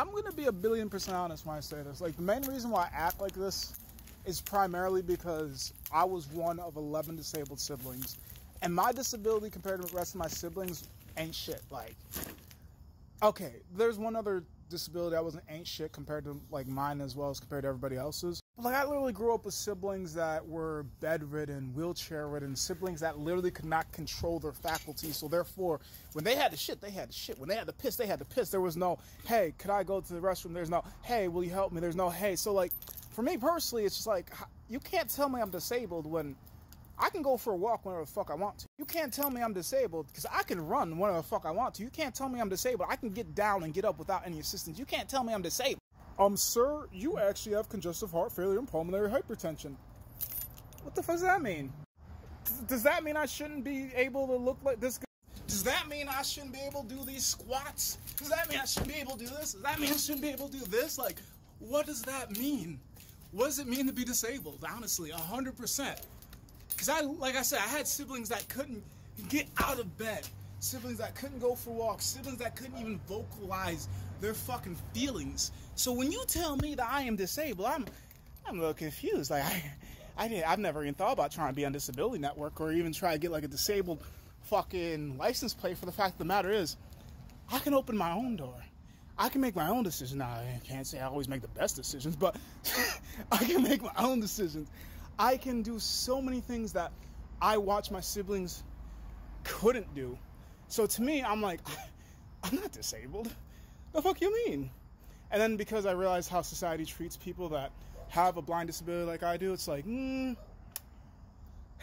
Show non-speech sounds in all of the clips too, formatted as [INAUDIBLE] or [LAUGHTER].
I'm gonna be a billion percent honest when I say this. Like the main reason why I act like this is primarily because I was one of 11 disabled siblings, and my disability compared to the rest of my siblings ain't shit. Like, okay, there's one other disability that wasn't ain't shit compared to like mine as well as compared to everybody else's. But like I literally grew up with siblings that were bedridden, wheelchair ridden, siblings that literally could not control their faculties. So therefore, when they had to shit, they had to shit. When they had to piss, they had to piss. There was no, hey, could I go to the restroom? There's no, hey, will you help me? There's no, hey. So like for me personally, it's just like you can't tell me I'm disabled when I can go for a walk whenever the fuck I want to. You can't tell me I'm disabled because I can run whenever the fuck I want to. You can't tell me I'm disabled. I can get down and get up without any assistance. You can't tell me I'm disabled. Um, sir, you actually have congestive heart failure and pulmonary hypertension. What the fuck does that mean? Does that mean I shouldn't be able to look like this? Does that mean I shouldn't be able to do these squats? Does that mean I shouldn't be able to do this? Does that mean I shouldn't be able to do this? Like, what does that mean? What does it mean to be disabled? Honestly, 100%. Because I, like I said, I had siblings that couldn't get out of bed, siblings that couldn't go for walks, siblings that couldn't even vocalize their fucking feelings. So when you tell me that I am disabled, I'm, I'm a little confused. Like I, I didn't, I've never even thought about trying to be on disability network or even try to get like a disabled fucking license plate. For the fact of the matter is, I can open my own door. I can make my own decisions. Now, I can't say I always make the best decisions, but [LAUGHS] I can make my own decisions. I can do so many things that I watch my siblings couldn't do. So to me, I'm like, [LAUGHS] I'm not disabled. The fuck you mean? And then because I realize how society treats people that have a blind disability like I do, it's like, hmm,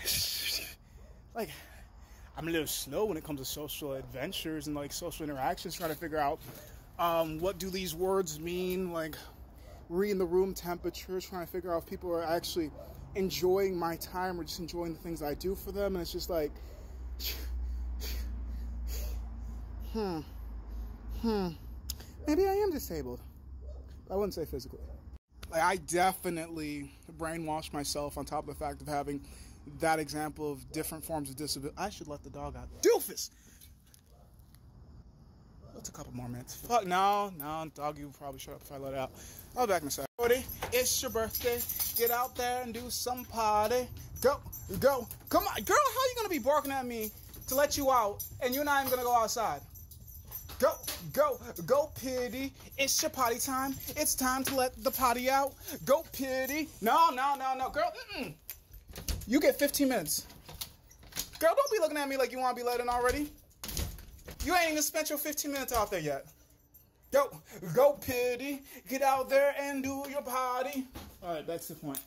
[LAUGHS] like I'm a little slow when it comes to social adventures and like social interactions, trying to figure out um, what do these words mean, like reading the room temperature, trying to figure out if people are actually enjoying my time or just enjoying the things I do for them. And it's just like, hmm, hmm, maybe I am disabled. I wouldn't say physically. Like, I definitely brainwashed myself on top of the fact of having that example of different forms of disability. I should let the dog out. Doofus! What's a couple more minutes? Fuck, no, no, doggy will probably shut up if I let it out. I'll be back in a second. It's your birthday. Get out there and do some party. Go, go. Come on, girl, how are you gonna be barking at me to let you out and you're not even gonna go outside? Go, go, go, pity. It's your potty time. It's time to let the potty out. Go, pity. No, no, no, no, girl. Mm-mm. You get 15 minutes. Girl, don't be looking at me like you want to be let in already. You ain't even spent your 15 minutes out there yet. Go, go, pity. Get out there and do your party. All right, that's the point.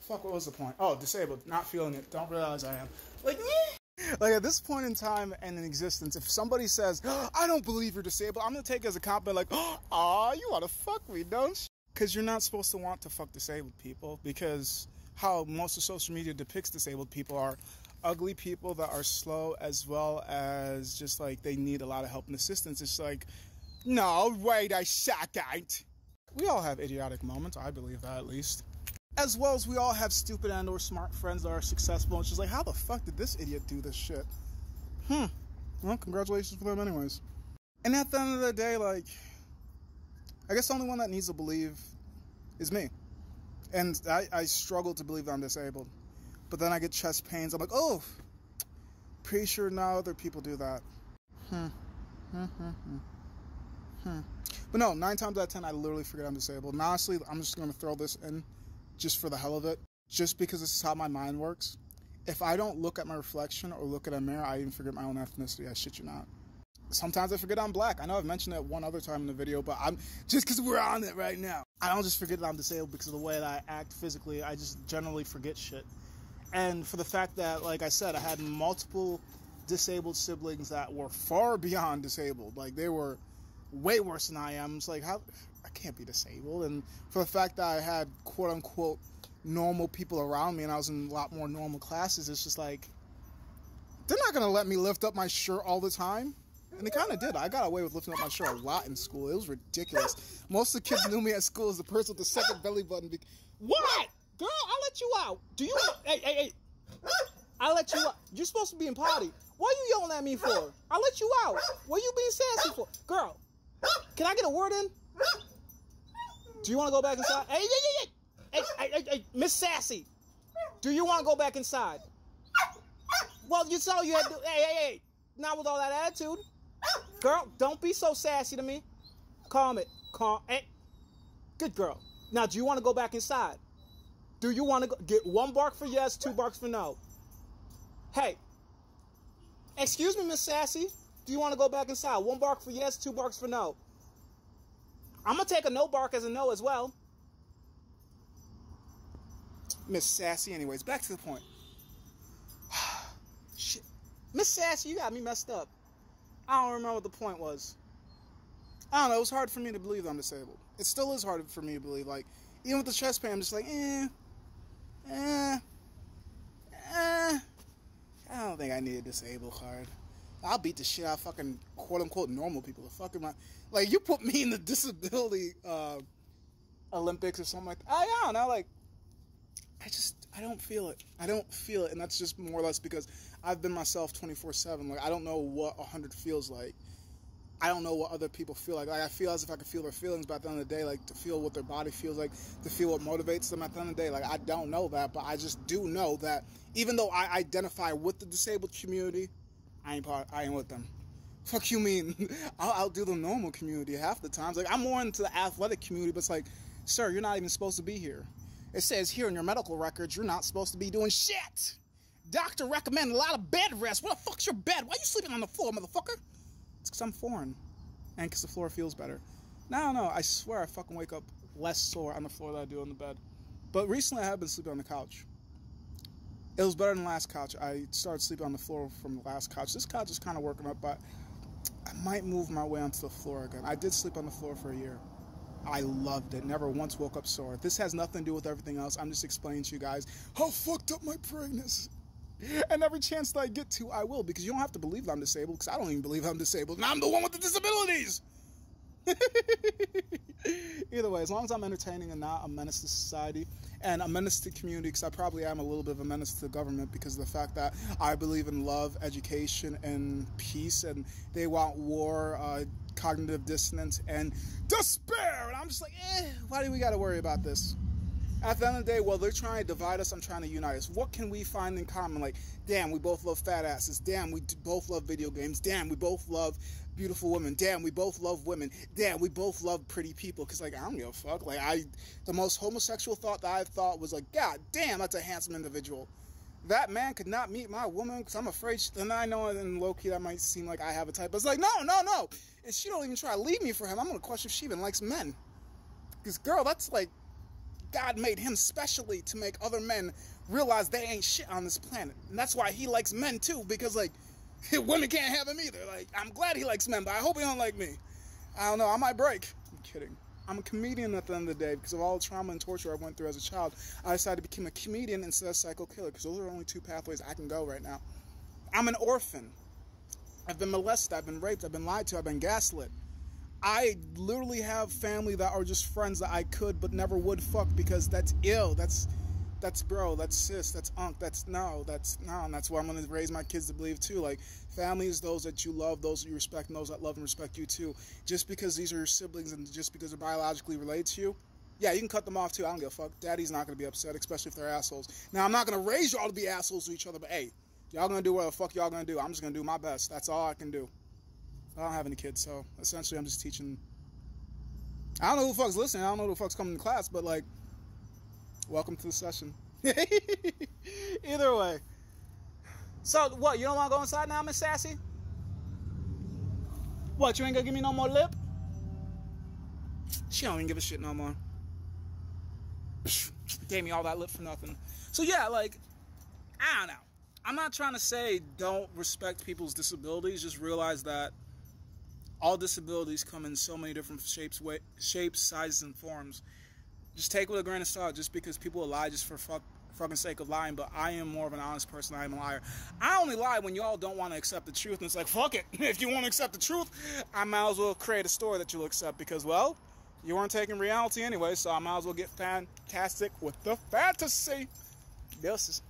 Fuck, what was the point? Oh, disabled, not feeling it. Don't realize I am. Like, [LAUGHS] like at this point in time and in existence, if somebody says, oh, "I don't believe you're disabled," I'm gonna take it as a compliment. Like, "Ah, you wanna fuck me, don't you?" Because you're not supposed to want to fuck disabled people. Because how most of social media depicts disabled people are ugly people that are slow, as well as just like they need a lot of help and assistance. It's like no, wait a second. We all have idiotic moments, I believe that at least. As well as we all have stupid and or smart friends that are successful. It's just like, how the fuck did this idiot do this shit? Hmm. Well, congratulations for them anyways. And at the end of the day, like, I guess the only one that needs to believe is me. And I, I struggle to believe that I'm disabled. But then I get chest pains. I'm like, oh, pretty sure now other people do that. Hmm. Hmm, hmm, hmm. Hmm. But no, nine times out of ten, I literally forget I'm disabled. And honestly, I'm just going to throw this in just for the hell of it, just because this is how my mind works. If I don't look at my reflection or look at a mirror, I even forget my own ethnicity. I shit you not. Sometimes I forget I'm black. I know I've mentioned it one other time in the video, but I'm just because we're on it right now. I don't just forget that I'm disabled because of the way that I act physically. I just generally forget shit. And for the fact that, like I said, I had multiple disabled siblings that were far beyond disabled. Like they were way worse than I am. It's like how I can't be disabled, and for the fact that I had quote unquote normal people around me, and I was in a lot more normal classes, it's just like they're not gonna let me lift up my shirt all the time. And they kind of did. I got away with lifting up my shirt a lot in school. It was ridiculous. Most of the kids knew me at school as the person with the second belly button. What? Girl, I let you out. Do you? hey, hey, hey. I let you out. You're supposed to be in potty. What are you yelling at me for? I let you out. What are you being sassy for? Girl, [GASPS] can I get a word in? Do you want to go back inside? Hey, hey, hey, hey, hey, hey, hey, Miss Sassy. Do you want to go back inside? Well, you saw you had to. Hey, hey, hey. Not with all that attitude. Girl, don't be so sassy to me. Calm it. Calm. Hey. Good girl. Now, do you want to go back inside? Do you want to get one bark for yes, two barks for no? Hey. Excuse me, Miss Sassy. Do you want to go back inside? One bark for yes, two barks for no. I'm gonna take a no bark as a no as well. Miss Sassy, anyways, back to the point. [SIGHS] Shit. Miss Sassy, you got me messed up. I don't remember what the point was. I don't know, it was hard for me to believe I'm disabled. It still is hard for me to believe. Like, even with the chest pain, I'm just like, eh, eh, eh. I don't think I need a disabled card. I'll beat the shit out of fucking quote unquote normal people. The fucking like you put me in the [LAUGHS] disability uh, Olympics or something like that. I, I don't know, like I just I don't feel it. I don't feel it, and that's just more or less because I've been myself twenty four seven. Like I don't know what hundred feels like. I don't know what other people feel like. Like I feel as if I could feel their feelings, but at the end of the day, like to feel what their body feels like, to feel what motivates them. At the end of the day, like I don't know that, but I just do know that even though I identify with the disabled community, I ain't part. I ain't with them. [LAUGHS] Fuck you mean? [LAUGHS] I'll, I'll do the normal community half the times. Like I'm more into the athletic community, but it's like, sir, you're not even supposed to be here. It says here in your medical records you're not supposed to be doing shit. Doctor recommended a lot of bed rest. What the fuck's your bed? Why are you sleeping on the floor, motherfucker? It's because I'm foreign, and because the floor feels better. Now, no, I swear I fucking wake up less sore on the floor than I do on the bed. But recently I have been sleeping on the couch. It was better than last couch. I started sleeping on the floor from the last couch. This couch is kind of working up, but I might move my way onto the floor again. I did sleep on the floor for a year. I loved it. Never once woke up sore. This has nothing to do with everything else. I'm just explaining to you guys how fucked up my brain is. And every chance that I get to, I will, because you don't have to believe that I'm disabled, because I don't even believe I'm disabled, and I'm the one with the disabilities. [LAUGHS] Either way, as long as I'm entertaining and not a menace to society and a menace to community, because I probably am a little bit of a menace to the government because of the fact that I believe in love, education, and peace, and they want war, uh, cognitive dissonance, and despair. And I'm just like, eh, why do we got to worry about this? At the end of the day, well, they're trying to divide us. I'm trying to unite us. What can we find in common? Like, damn, we both love fat asses. Damn, we both love video games. Damn, we both love beautiful women. Damn, we both love women. Damn, we both love pretty people. Cause like I don't give a fuck. Like I, the most homosexual thought that I thought was like, God damn, that's a handsome individual. That man could not meet my woman because I'm afraid. She, and I know in low key that might seem like I have a type, but it's like, no, no, no. And she don't even try to leave me for him. I'm gonna question if she even likes men. Because girl, that's like God made him specially to make other men realize they ain't shit on this planet. And that's why he likes men too, because like [LAUGHS] women can't have him either. Like I'm glad he likes men, but I hope he don't like me. I don't know, I might break. I'm kidding. I'm a comedian at the end of the day because of all the trauma and torture I went through as a child. I decided to become a comedian instead of psycho killer because those are only two pathways I can go right now. I'm an orphan. I've been molested, I've been raped, I've been lied to, I've been gaslit. I literally have family that are just friends that I could but never would fuck because that's ill. That's that's bro, that's sis, that's unc, that's no, that's no, and that's what I'm gonna raise my kids to believe too. Like family is those that you love, those that you respect, and those that love and respect you too. Just because these are your siblings and just because they're biologically related to you, yeah, you can cut them off too. I don't give a fuck. Daddy's not gonna be upset, especially if they're assholes. Now I'm not gonna raise y'all to be assholes to each other, but hey, y'all gonna do what the fuck y'all gonna do. I'm just gonna do my best. That's all I can do. I don't have any kids, so essentially I'm just teaching. I don't know who the fuck's listening. I don't know who the fuck's coming to class, but like, welcome to the session. [LAUGHS] Either way. So what? You don't want to go inside now, Miss Sassy? What? You ain't gonna give me no more lip? She don't even give a shit no more. [SNIFFS] Gave me all that lip for nothing. So yeah, like, I don't know. I'm not trying to say don't respect people's disabilities. Just realize that all disabilities come in so many different shapes, way, shapes, sizes, and forms. Just take with a grain of salt. Just because people lie just for fuck, fucking sake of lying, but I am more of an honest person. I am a liar. I only lie when y'all don't want to accept the truth, and it's like fuck it. [LAUGHS] If you want to accept the truth, I might as well create a story that you'll accept because well, you weren't taking reality anyway, so I might as well get fantastic with the fantasy. Deuces.